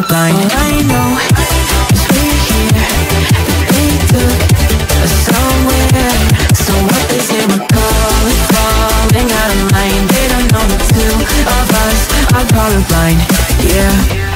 went All I know is we're here. They took us somewhere. So what they say we're calling, falling out of line. They don't know the two of us. Are colorblind, yeah.